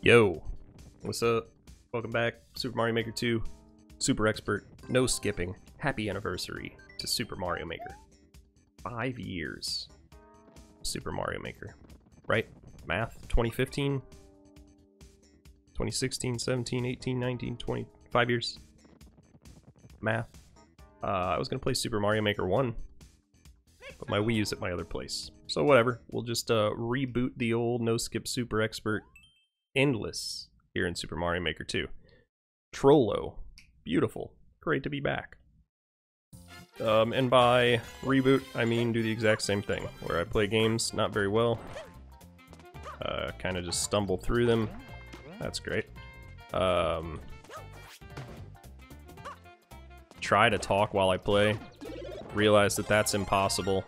Yo, what's up? Welcome back, Super Mario Maker 2, Super Expert, no skipping. Happy anniversary to Super Mario Maker. Five years. Super Mario Maker. Right? Math? 2015? 2016, 17, 18, 19, 20, five years. Math. Uh, I was gonna play Super Mario Maker 1, but my Wii is at my other place. So whatever, we'll just uh, reboot the old no skip Super Expert Endless here in Super Mario Maker 2. Trollo. Beautiful. Great to be back. Um, and by reboot, I mean do the exact same thing, where I play games not very well, uh, kind of just stumble through them. That's great. Um, try to talk while I play, realize that that's impossible.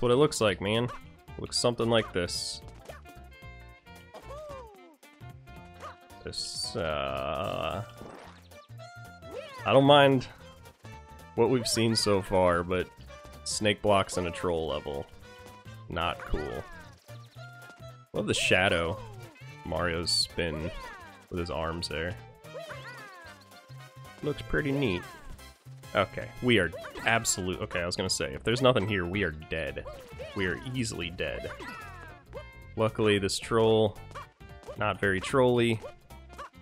What it looks like, man. looks something like this. This uh, I don't mind what we've seen so far, but snake blocks and a troll level, not cool. Love the shadow Mario's spin with his arms there. Looks pretty neat. Okay, we are absolute. Okay, I was gonna say, if there's nothing here, we are dead. We are easily dead. Luckily, this troll, not very trolly,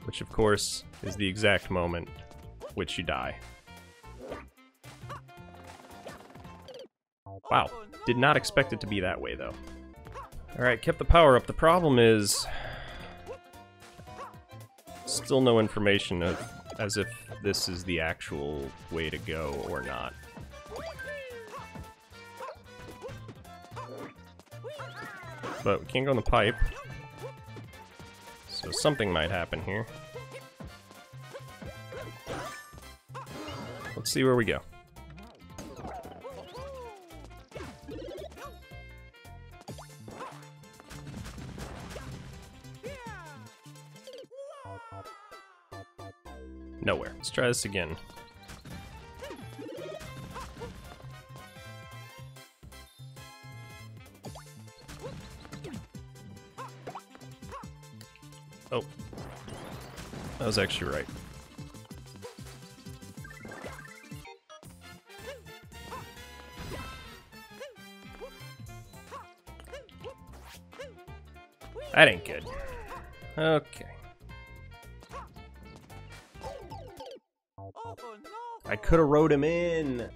which of course is the exact moment which you die. Wow, did not expect it to be that way though. Alright, kept the power up. The problem is... Still no information of, as if this is the actual way to go or not. But we can't go in the pipe. So something might happen here. Let's see where we go. Try this again. Oh. That was actually right. That ain't good. Okay. Could have rode him in.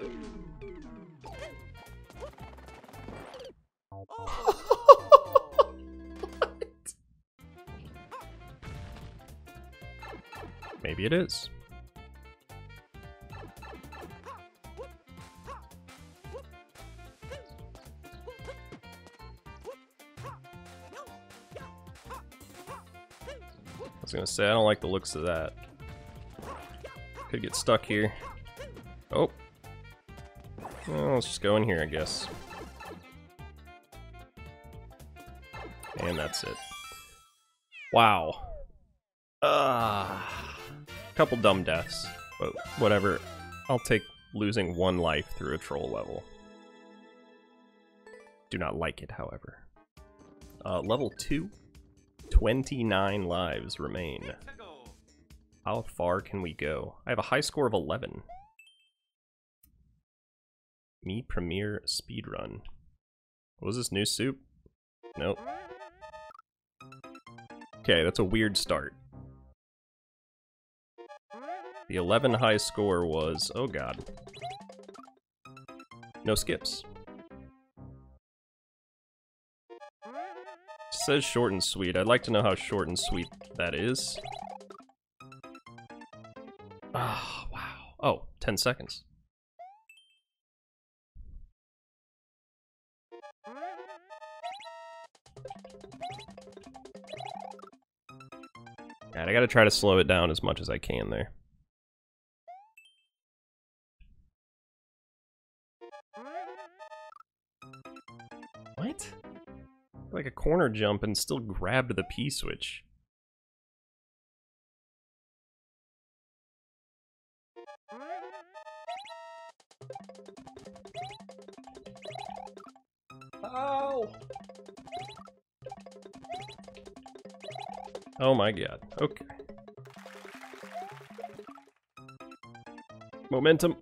Maybe it is. I was gonna say, I don't like the looks of that. Could get stuck here. Oh. Well, let's just go in here, I guess. And that's it. Wow. Ah. Couple dumb deaths, but whatever. I'll take losing one life through a troll level. Do not like it, however. Uh, level 2. 29 lives remain. How far can we go? I have a high score of 11. Me Premier Speedrun. What was this new soup? Nope. Okay, that's a weird start. The 11 high score was... Oh god. No skips. It says short and sweet. I'd like to know how short and sweet that is. Oh, wow. Oh, 10 seconds. God, I gotta try to slow it down as much as I can there. What? Like a corner jump and still grabbed the P-switch. Oh my god. Okay. Momentum.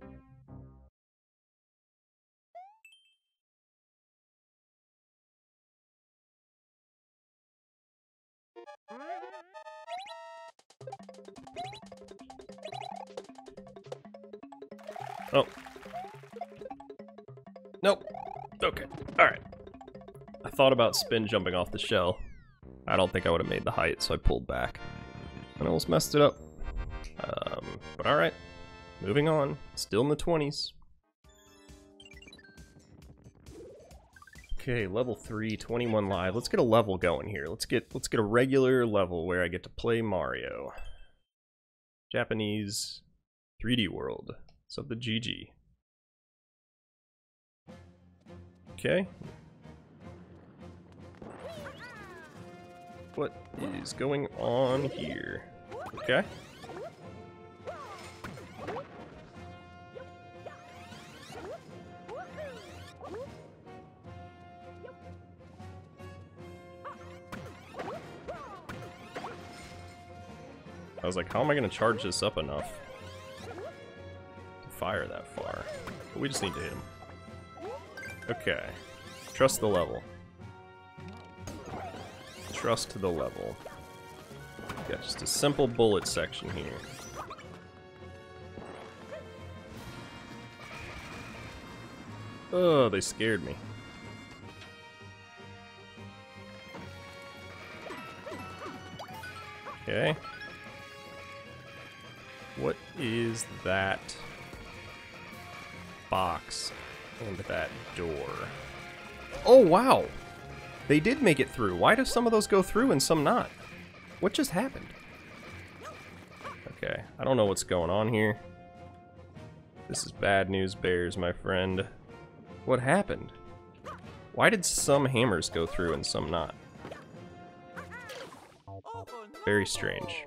Oh. Nope. Okay. Alright. I thought about spin jumping off the shell. I don't think I would have made the height, so I pulled back. And almost messed it up. Um, but alright. Moving on. Still in the 20s. Okay, level 3, 21 live. Let's get a level going here. Let's get let's get a regular level where I get to play Mario. Japanese 3D world. So the GG. Okay. What is going on here? Okay. I was like, how am I going to charge this up enough to fire that far? But we just need to hit him. Okay. Trust the level. Trust to the level. Got just a simple bullet section here. Oh, they scared me. Okay. What is that box and that door? Oh, wow! They did make it through. Why do some of those go through and some not? What just happened? Okay, I don't know what's going on here. This is bad news bears, my friend. What happened? Why did some hammers go through and some not? Very strange.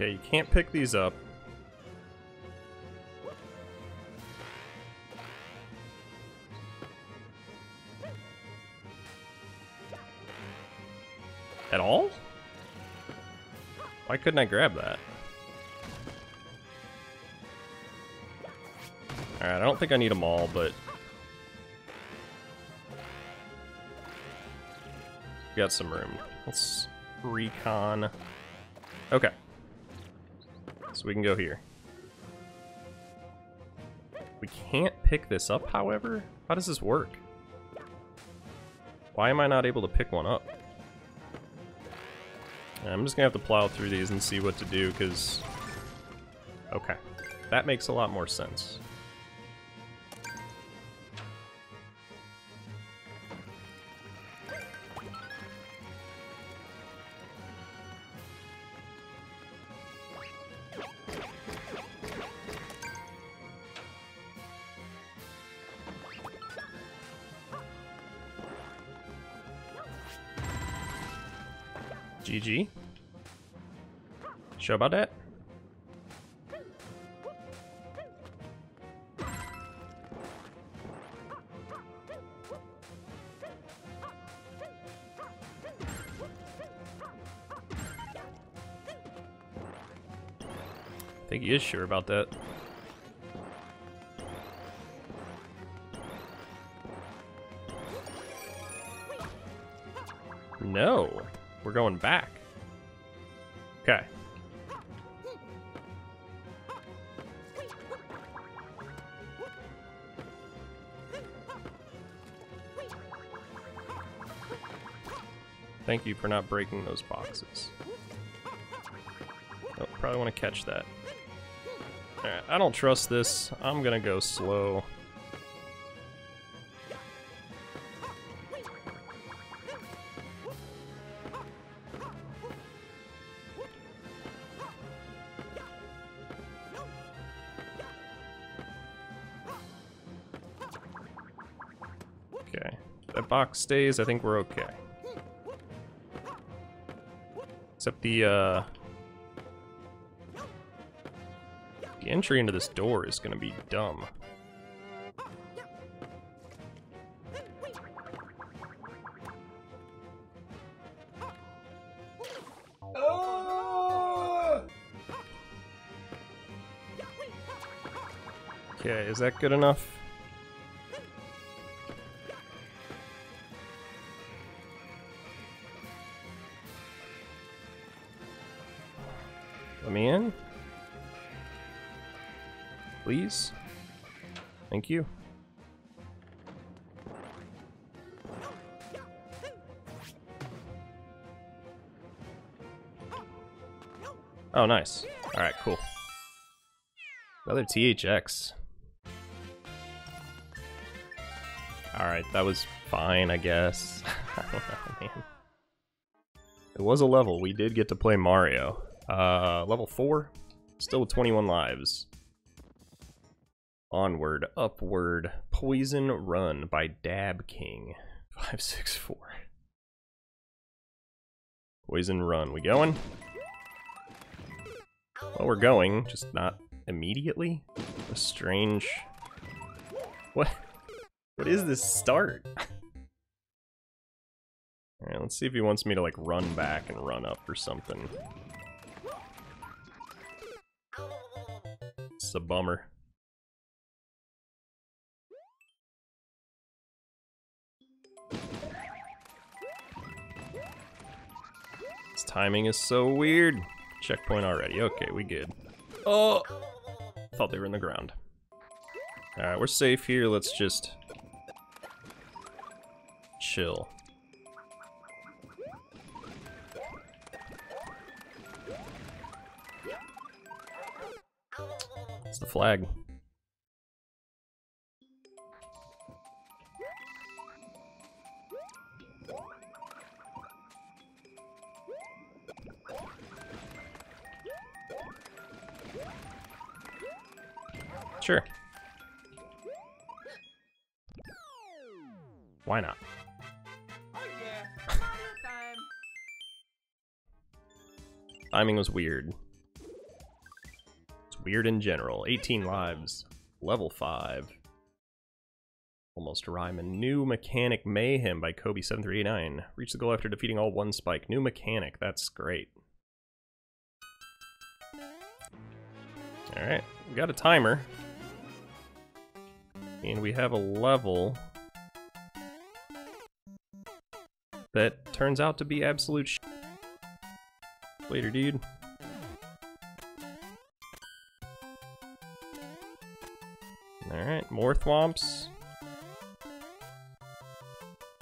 Okay, you can't pick these up. At all? Why couldn't I grab that? Alright, I don't think I need them all, but... Got some room. Let's recon. Okay. So we can go here. We can't pick this up, however? How does this work? Why am I not able to pick one up? I'm just gonna have to plow through these and see what to do, because... Okay. That makes a lot more sense. Sure about that? I think he is sure about that. No. We're going back. Thank you for not breaking those boxes. Oh, probably want to catch that. Alright, I don't trust this. I'm gonna go slow. Okay. that box stays, I think we're okay. Except the, uh... The entry into this door is gonna be dumb. Okay, is that good enough? Please. Thank you. Oh, nice. Alright, cool. Another THX. Alright, that was fine, I guess. I don't know, man. It was a level. We did get to play Mario. Uh, level 4? Still with 21 lives. Onward, Upward, Poison Run by Dab King. 564. Poison Run. We going? Well, we're going, just not immediately. A strange... What? What is this start? Alright, let's see if he wants me to, like, run back and run up or something. It's a bummer. Timing is so weird. Checkpoint already. Okay, we good. Oh! Thought they were in the ground. Alright, we're safe here. Let's just... chill. It's the flag. Sure. Why not? Oh yeah. Timing was weird. It's weird in general. 18 lives. Level 5. Almost rhyme. A new mechanic mayhem by Kobe7389. Reach the goal after defeating all one spike. New mechanic. That's great. Alright. We got a timer. And we have a level that turns out to be absolute sh Later, dude. Alright, more thwomps.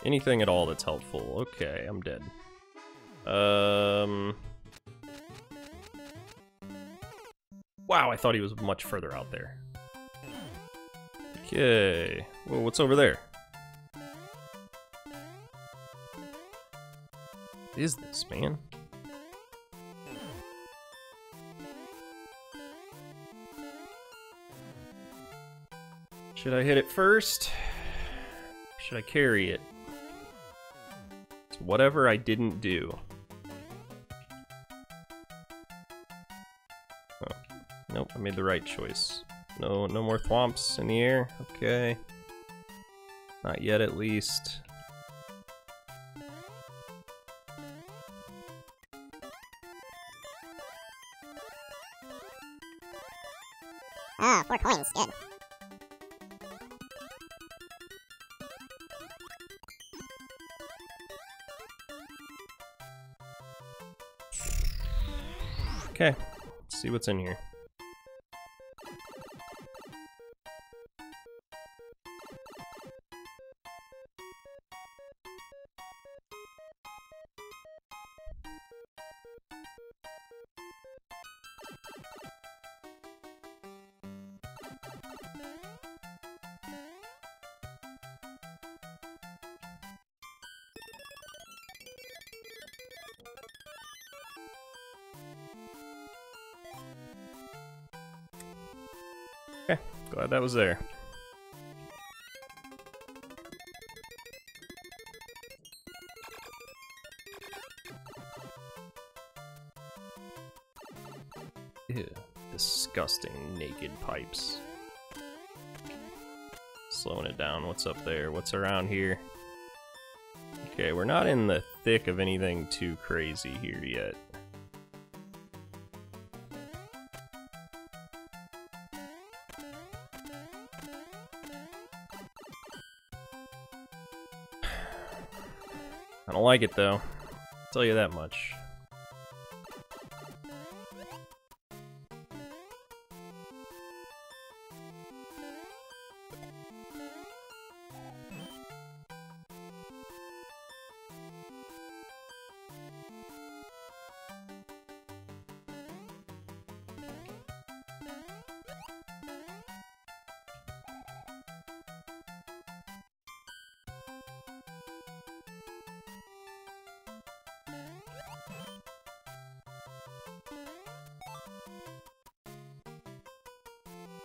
Anything at all that's helpful. Okay, I'm dead. Um... Wow, I thought he was much further out there. Okay. Whoa, what's over there? What is this, man? Should I hit it first? Should I carry it? It's whatever I didn't do. Oh, nope, I made the right choice. No, no more thwomps in the air. Okay. Not yet, at least. Ah, four coins. Good. Okay, let's see what's in here. there. Ew, disgusting naked pipes. Slowing it down. What's up there? What's around here? Okay, we're not in the thick of anything too crazy here yet. Like it though. I'll tell you that much.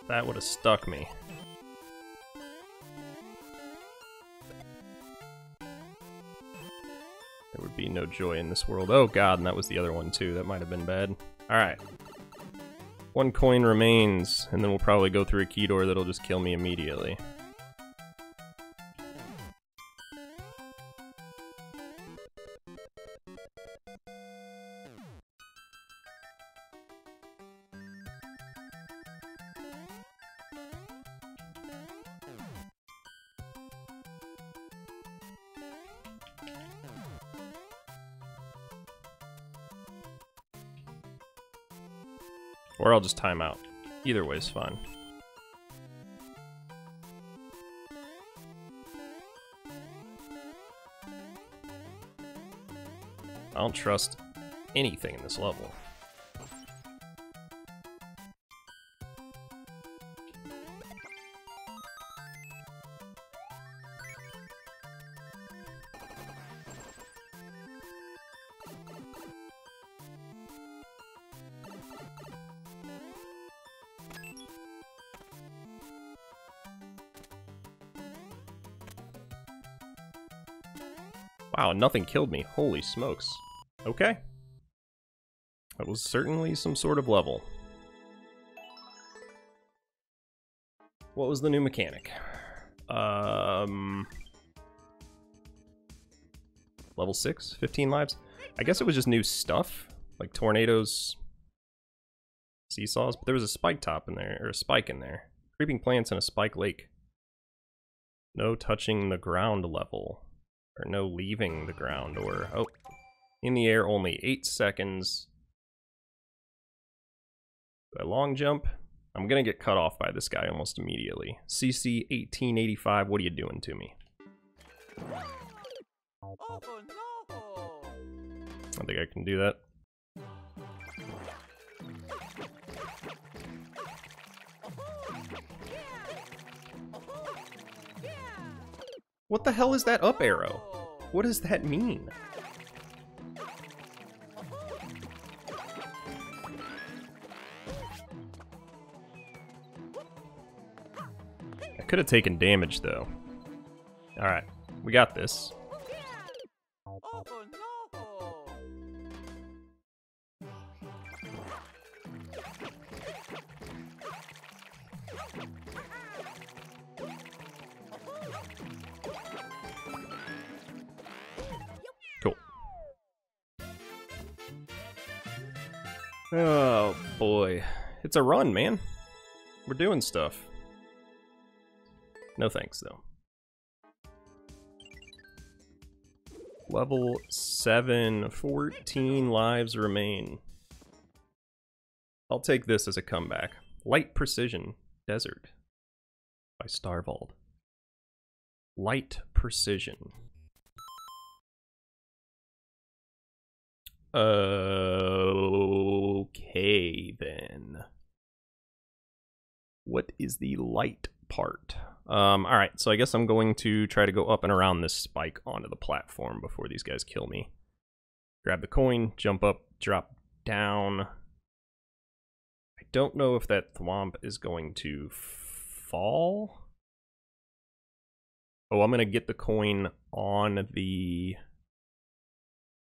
That would have stuck me. There would be no joy in this world. Oh god, and that was the other one too. That might have been bad. Alright. One coin remains, and then we'll probably go through a key door that'll just kill me immediately. Just time out. Either way is fine. I don't trust anything in this level. Wow, nothing killed me. Holy smokes. Okay. That was certainly some sort of level. What was the new mechanic? Um... Level 6? 15 lives? I guess it was just new stuff. Like tornadoes, seesaws, but there was a spike top in there, or a spike in there. Creeping plants and a spike lake. No touching the ground level. Or no leaving the ground, or, oh, in the air only 8 seconds. A long jump. I'm gonna get cut off by this guy almost immediately. CC 1885, what are you doing to me? I think I can do that. What the hell is that up arrow? What does that mean? I could have taken damage though. Alright, we got this. It's a run, man. We're doing stuff. No thanks, though. Level 7, 14 lives remain. I'll take this as a comeback. Light Precision Desert by Starvold. Light Precision. Okay, then. What is the light part? Um, alright, so I guess I'm going to try to go up and around this spike onto the platform before these guys kill me. Grab the coin, jump up, drop down. I don't know if that thwomp is going to fall. Oh, I'm gonna get the coin on the...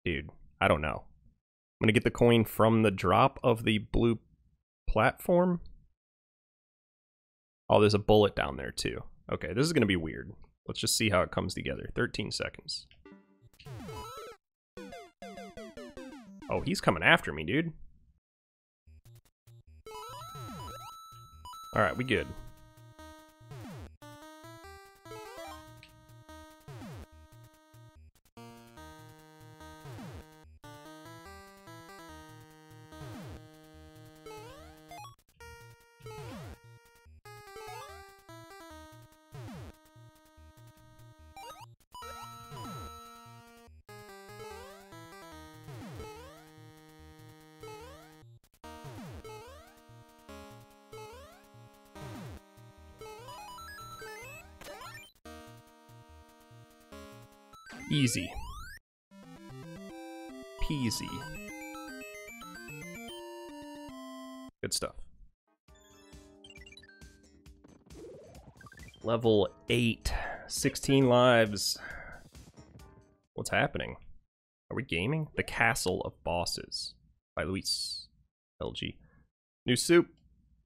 Dude, I don't know. I'm gonna get the coin from the drop of the blue platform. Oh, there's a bullet down there too. Okay, this is gonna be weird. Let's just see how it comes together. 13 seconds. Oh, he's coming after me, dude. Alright, we good. Easy. Peasy. Good stuff. Level 8. 16 lives. What's happening? Are we gaming? The Castle of Bosses by Luis LG. New soup.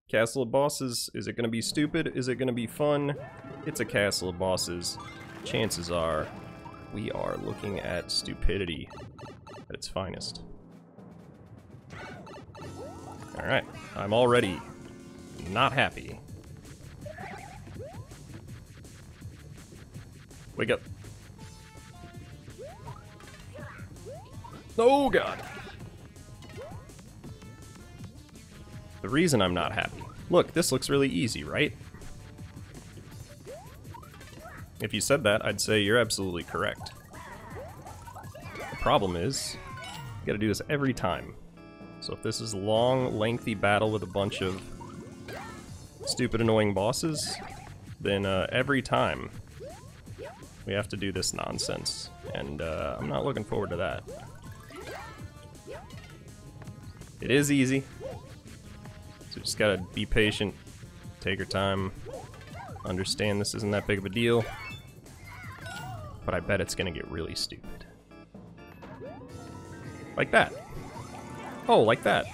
Castle of Bosses. Is it going to be stupid? Is it going to be fun? It's a Castle of Bosses. Chances are we are looking at stupidity at its finest. Alright, I'm already not happy. Wake up. Oh god. The reason I'm not happy. Look, this looks really easy, right? If you said that, I'd say you're absolutely correct. The problem is, you gotta do this every time. So if this is a long, lengthy battle with a bunch of stupid, annoying bosses, then uh, every time we have to do this nonsense. And uh, I'm not looking forward to that. It is easy. So just gotta be patient, take your time, understand this isn't that big of a deal but I bet it's gonna get really stupid. Like that. Oh, like that.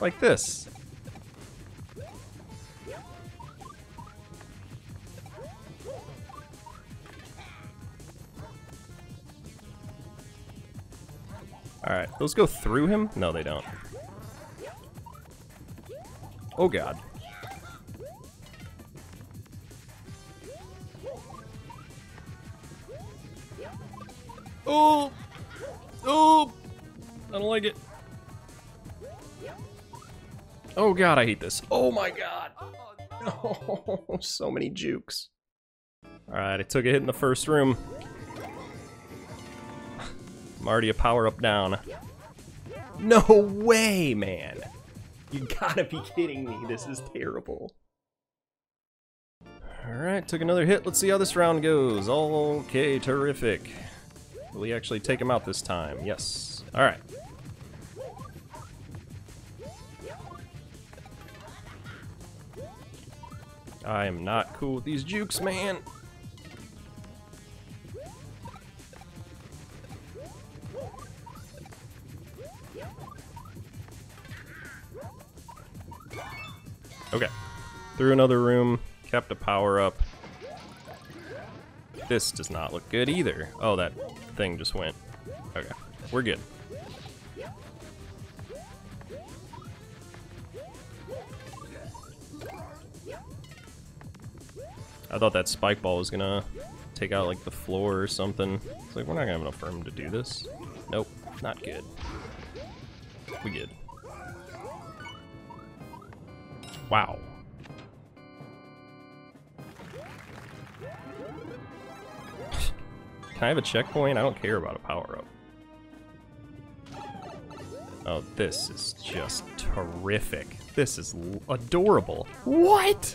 Like this. Alright, those go through him? No, they don't. Oh god. Oh! Oh! I don't like it. Oh god, I hate this. Oh my god. Oh, so many jukes. Alright, I took a hit in the first room. I'm already a power up down. No way, man. You gotta be kidding me. This is terrible. Alright, took another hit. Let's see how this round goes. Okay, terrific. Will he actually take him out this time? Yes. Alright. I am not cool with these jukes, man. Okay. Through another room, kept a power up. This does not look good either. Oh, that thing just went. Okay, we're good. I thought that spike ball was gonna take out like the floor or something. It's like we're not gonna have enough room to do this. Nope, not good. We good. Wow. Can I have a checkpoint? I don't care about a power-up. Oh, this is just terrific. This is adorable. What?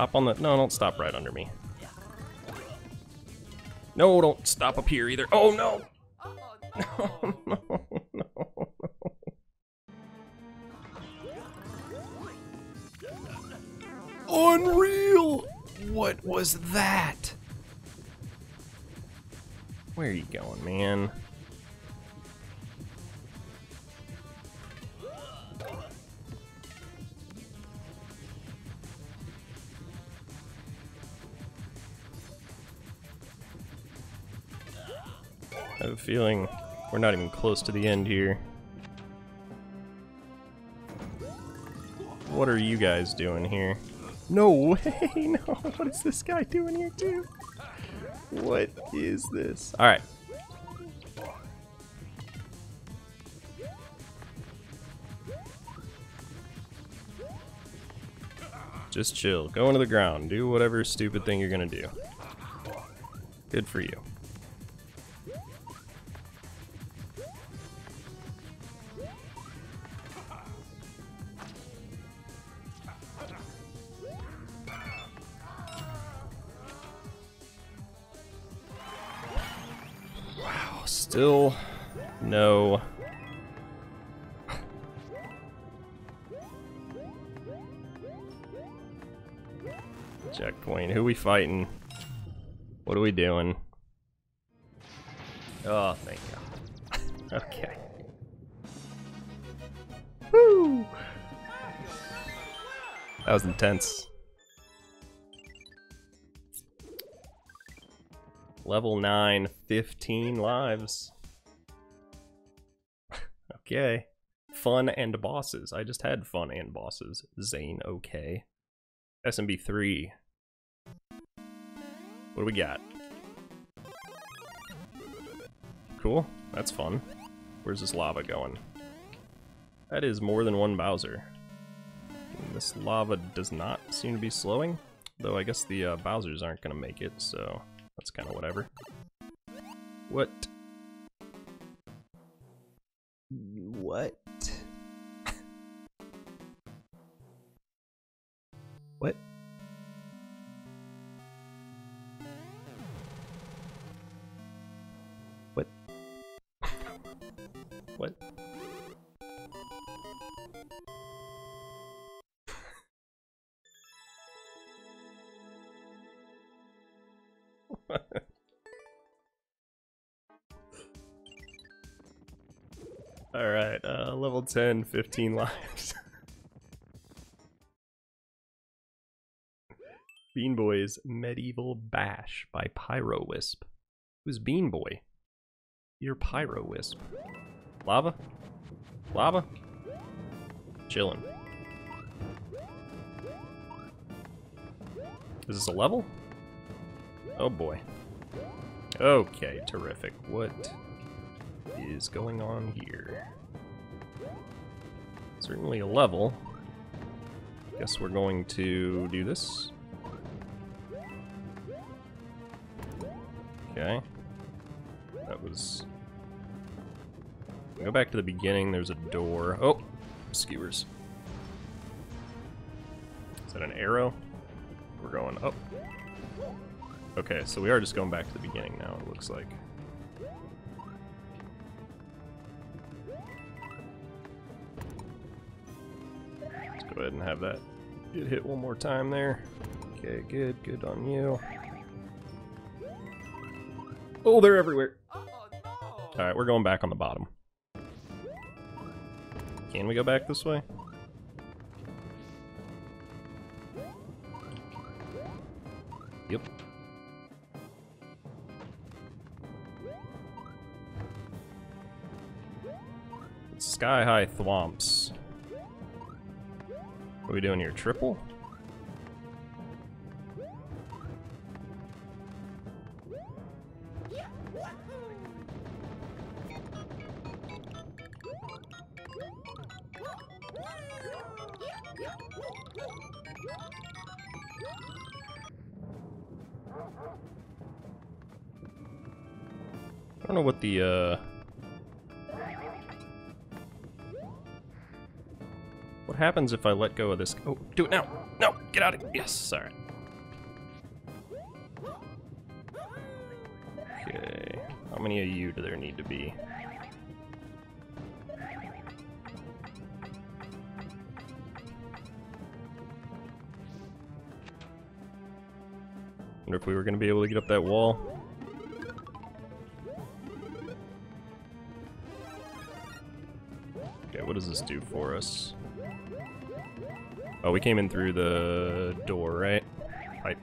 Stop on the. No, don't stop right under me. No, don't stop up here either. Oh no! Oh no. no, no, no. Unreal! What was that? Where are you going, man? Feeling we're not even close to the end here. What are you guys doing here? No way! No, what is this guy doing here too? What is this? Alright. Just chill. Go into the ground. Do whatever stupid thing you're gonna do. Good for you. Fighting? What are we doing? Oh, thank God. okay. Woo! That was intense. Level 9, 15 lives. okay. Fun and bosses. I just had fun and bosses. Zane, okay. SMB 3. What do we got? Cool. That's fun. Where's this lava going? That is more than one Bowser. And this lava does not seem to be slowing. Though I guess the uh, Bowsers aren't going to make it, so that's kind of whatever. What? What? what? 10, 15 lives. Bean Boy's Medieval Bash by Pyro Wisp. Who's Bean Boy? You're Pyro Wisp. Lava? Lava? Chillin'. Is this a level? Oh boy. Okay, terrific. What is going on here? Certainly a level. Guess we're going to do this. Okay. That was... Go back to the beginning, there's a door. Oh! Skewers. Is that an arrow? We're going up. Okay, so we are just going back to the beginning now, it looks like. Go ahead and have that get hit one more time there. Okay, good, good on you. Oh, they're everywhere. Oh no. Alright, we're going back on the bottom. Can we go back this way? Yep. Sky high thwomps. What are we doing here? Triple? I don't know what the, uh... happens if I let go of this? Oh, do it now! No! Get out of here! Yes, alright. Okay. How many of you do there need to be? Wonder if we were gonna be able to get up that wall. Okay, what does this do for us? Oh, we came in through the door, right? Right.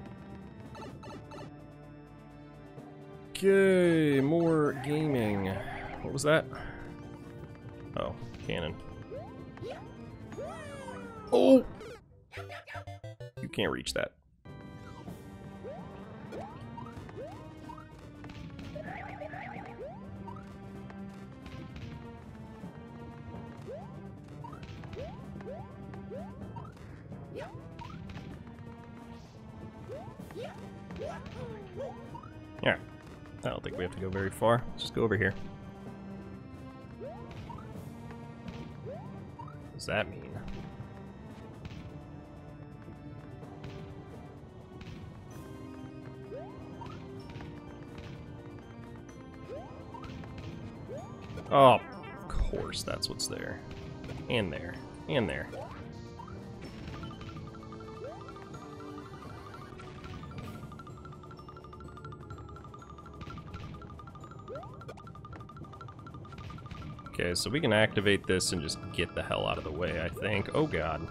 Okay, more gaming. What was that? Oh, cannon. Oh! You can't reach that. Far. Let's just go over here. What does that mean? Oh, of course, that's what's there. And there. And there. Okay, so we can activate this and just get the hell out of the way, I think. Oh god.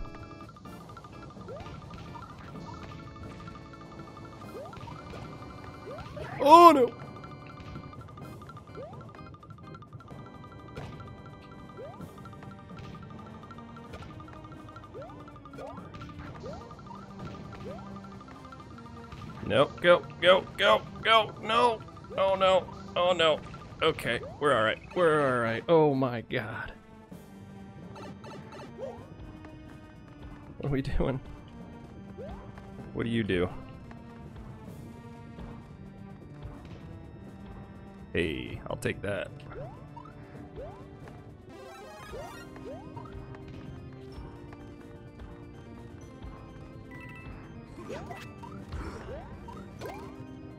Oh no! Nope, go, go, go, go, no! Oh no, oh no. Okay, we're alright. God. What are we doing? What do you do? Hey, I'll take that.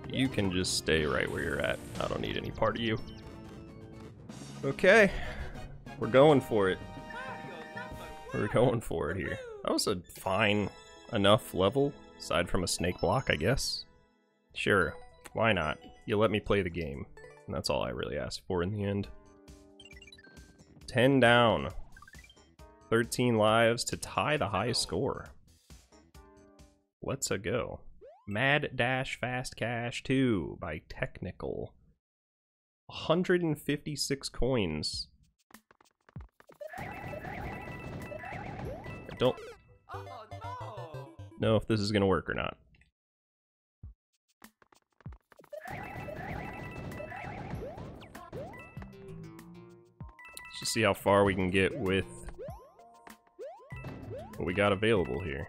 You can just stay right where you're at. I don't need any part of you. Okay. We're going for it. We're going for it here. That was a fine enough level, aside from a snake block, I guess. Sure, why not? You let me play the game. And that's all I really asked for in the end. 10 down. 13 lives to tie the high score. Let's a go. Mad Dash Fast Cash 2 by Technical. 156 coins. Don't know if this is going to work or not. Let's just see how far we can get with what we got available here.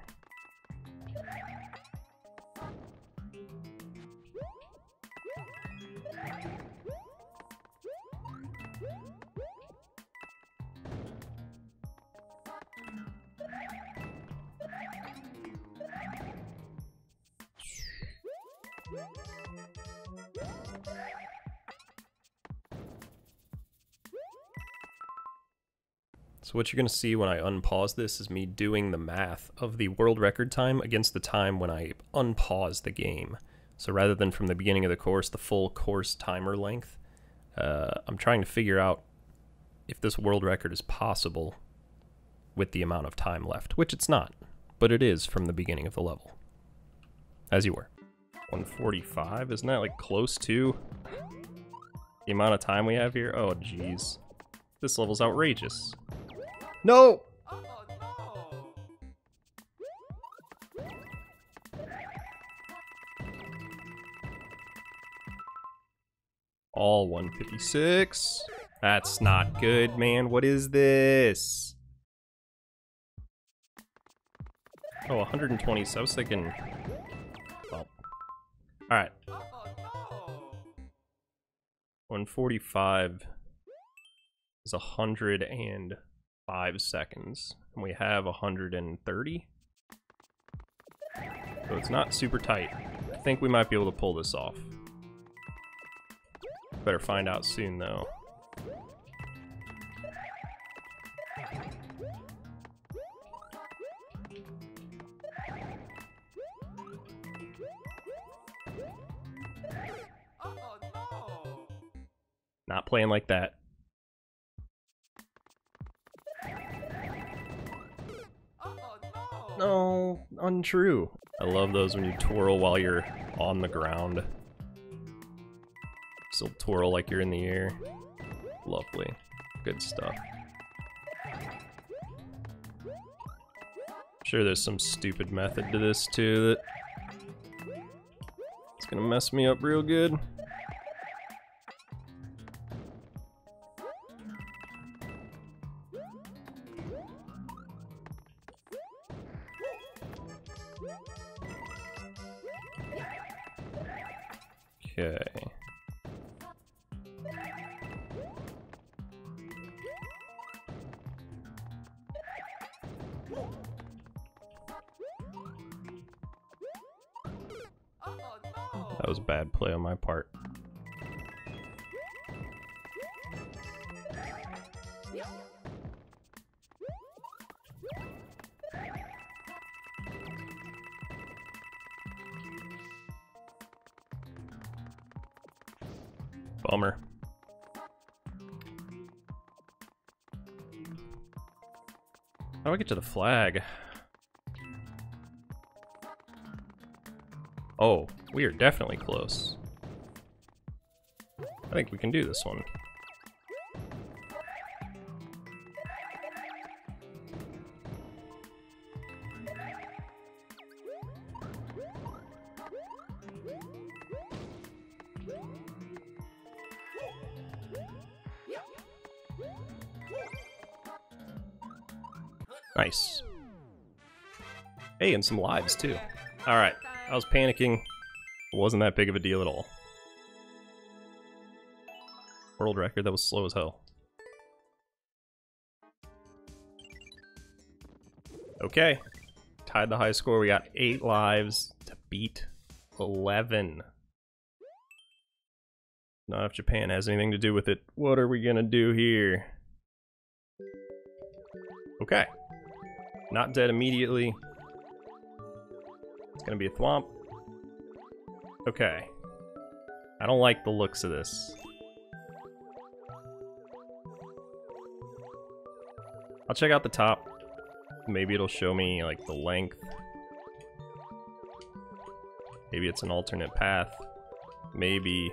So what you're going to see when I unpause this is me doing the math of the world record time against the time when I unpause the game. So rather than from the beginning of the course, the full course timer length, uh, I'm trying to figure out if this world record is possible with the amount of time left, which it's not, but it is from the beginning of the level. As you were. 145, isn't that like close to the amount of time we have here? Oh, jeez. This level's outrageous. No! Oh no! All 156. That's not good, man. What is this? Oh, 120. So I was thinking. Well. Alright. Oh no! 145 is 105 seconds, and we have 130. So it's not super tight. I think we might be able to pull this off. Better find out soon, though. Not playing like that. No! Untrue. I love those when you twirl while you're on the ground. Still twirl like you're in the air. Lovely. Good stuff. Sure there's some stupid method to this too that it's gonna mess me up real good. Get to the flag? Oh, we are definitely close. I think we can do this one. Nice. Hey, and some lives too. Alright, I was panicking. It wasn't that big of a deal at all. World record, that was slow as hell. Okay. Tied the high score. We got eight lives to beat 11. Not if Japan has anything to do with it. What are we gonna do here? Okay. Not dead immediately. It's gonna be a thwomp. Okay. I don't like the looks of this. I'll check out the top. Maybe it'll show me, like, the length. Maybe it's an alternate path. Maybe...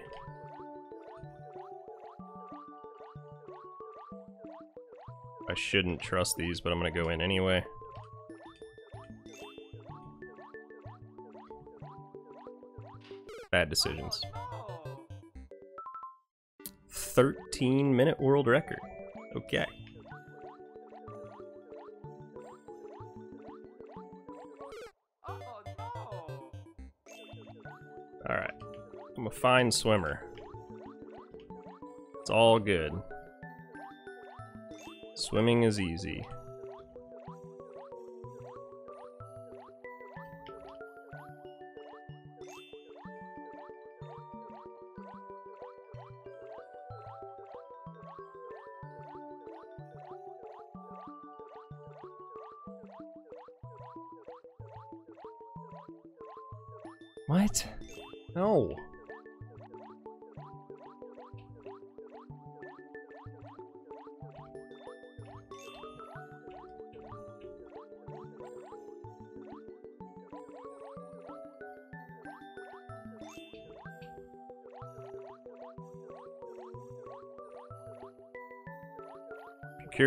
I shouldn't trust these, but I'm gonna go in anyway. Bad decisions. 13 minute world record. Okay. Alright. I'm a fine swimmer. It's all good. Swimming is easy.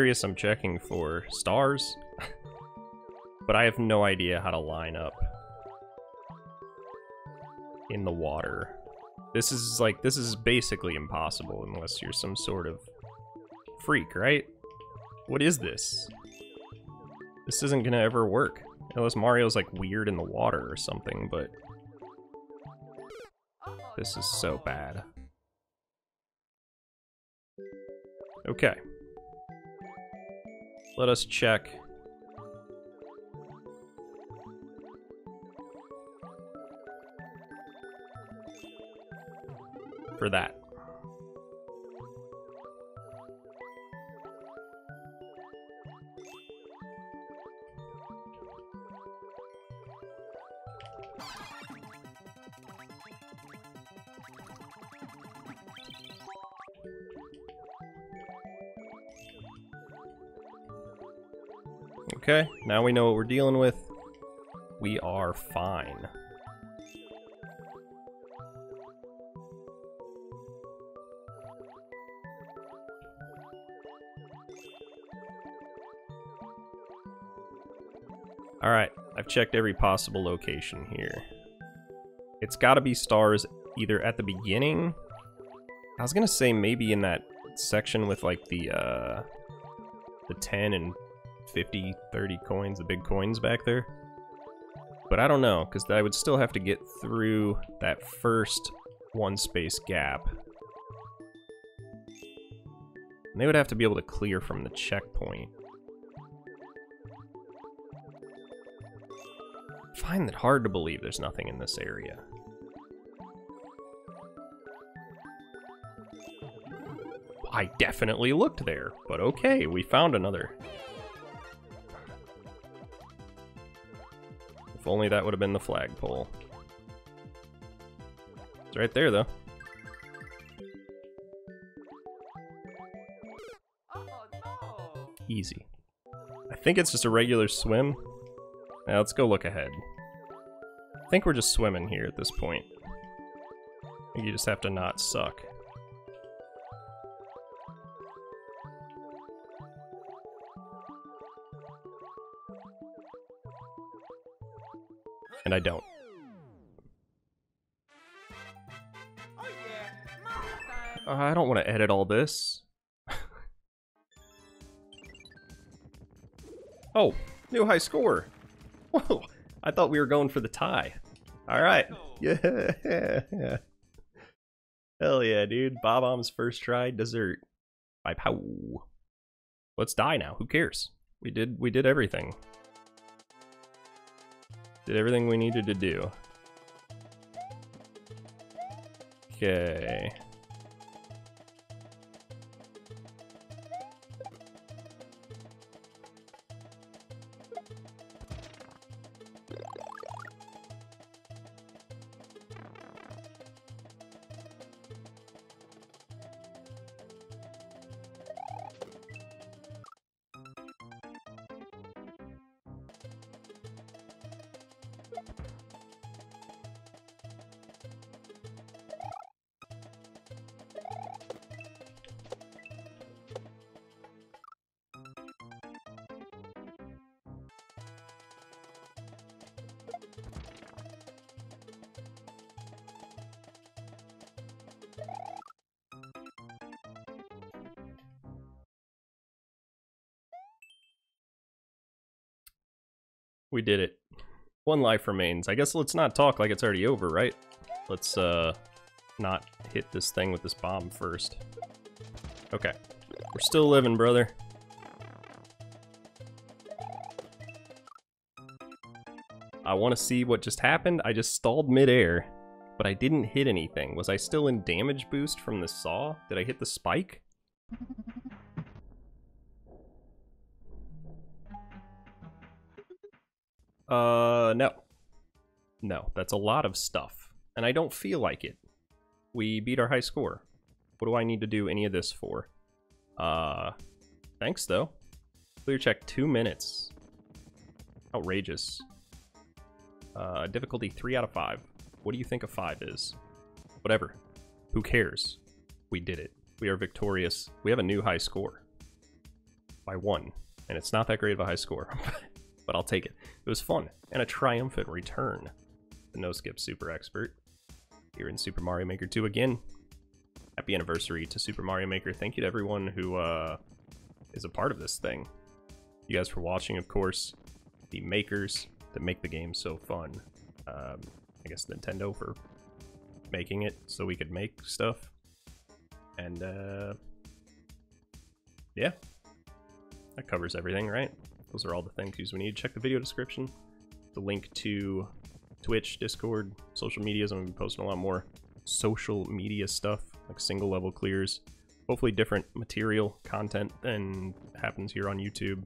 Curious, I'm checking for stars, but I have no idea how to line up in the water. This is like, this is basically impossible unless you're some sort of freak, right? What is this? This isn't gonna ever work. Unless Mario's like weird in the water or something, but this is so bad. Okay. Let us check. For that. Okay, now we know what we're dealing with. We are fine. Alright, I've checked every possible location here. It's gotta be stars either at the beginning. I was gonna say maybe in that section with like the uh the 10 and 50, 30 coins, the big coins back there. But I don't know, because I would still have to get through that first one space gap. And they would have to be able to clear from the checkpoint. I find it hard to believe there's nothing in this area. I definitely looked there, but okay, we found another. Only that would have been the flagpole. It's right there, though. Easy. I think it's just a regular swim. Now let's go look ahead. I think we're just swimming here at this point. You just have to not suck. And I don't. Oh yeah! Mario time! Uh, I don't want to edit all this. oh, new high score. Whoa, I thought we were going for the tie. All right. Yeah. Hell yeah, dude. Bob Omb's first try dessert by Pow. Let's die now. Who cares? We did we did everything. Did everything we needed to do. Okay. We did it. One life remains. I guess let's not talk like it's already over, right? Let's, uh, not hit this thing with this bomb first. Okay. We're still living, brother. I want to see what just happened. I just stalled midair, but I didn't hit anything. Was I still in damage boost from the saw? Did I hit the spike? No, that's a lot of stuff. And I don't feel like it. We beat our high score. What do I need to do any of this for? Uh, thanks though. Clear check two minutes. Outrageous. Uh, difficulty three out of five. What do you think a five is? Whatever. Who cares? We did it. We are victorious. We have a new high score. By one. And it's not that great of a high score. but I'll take it. It was fun, and a triumphant return. The No Skip Super Expert here in Super Mario Maker 2 again. Happy anniversary to Super Mario Maker. Thank you to everyone who uh, is a part of this thing. You guys for watching, of course. The makers that make the game so fun. Um, I guess Nintendo for making it so we could make stuff. And uh, yeah, that covers everything, right? Those are all the thank yous we need. Check the video description. The link to Twitch, Discord, social medias. I'm gonna be posting a lot more social media stuff, like single level clears. Hopefully, different material content than happens here on YouTube,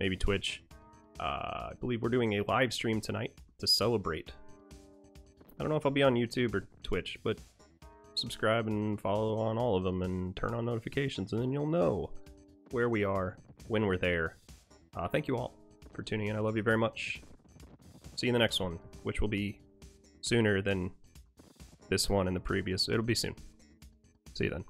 maybe Twitch. Uh, I believe we're doing a live stream tonight to celebrate. I don't know if I'll be on YouTube or Twitch, but subscribe and follow on all of them and turn on notifications, and then you'll know where we are when we're there. Uh, thank you all for tuning in. I love you very much. See you in the next one, which will be sooner than this one and the previous. It'll be soon. See you then.